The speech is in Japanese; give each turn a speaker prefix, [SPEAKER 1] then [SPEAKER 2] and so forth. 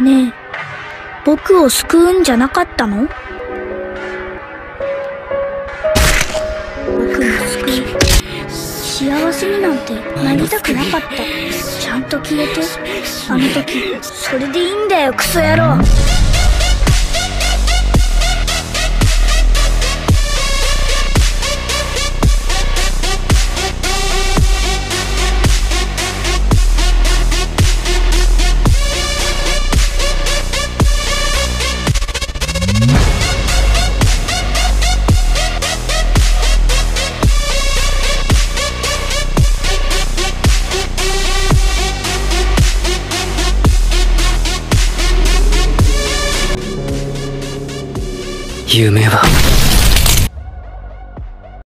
[SPEAKER 1] ねえ、僕を救うんじゃなかったの？僕も救う、幸せになんてなりたくなかった。ちゃんと消えて、あの時、それでいいんだよ、クソ野郎。
[SPEAKER 2] 夢は。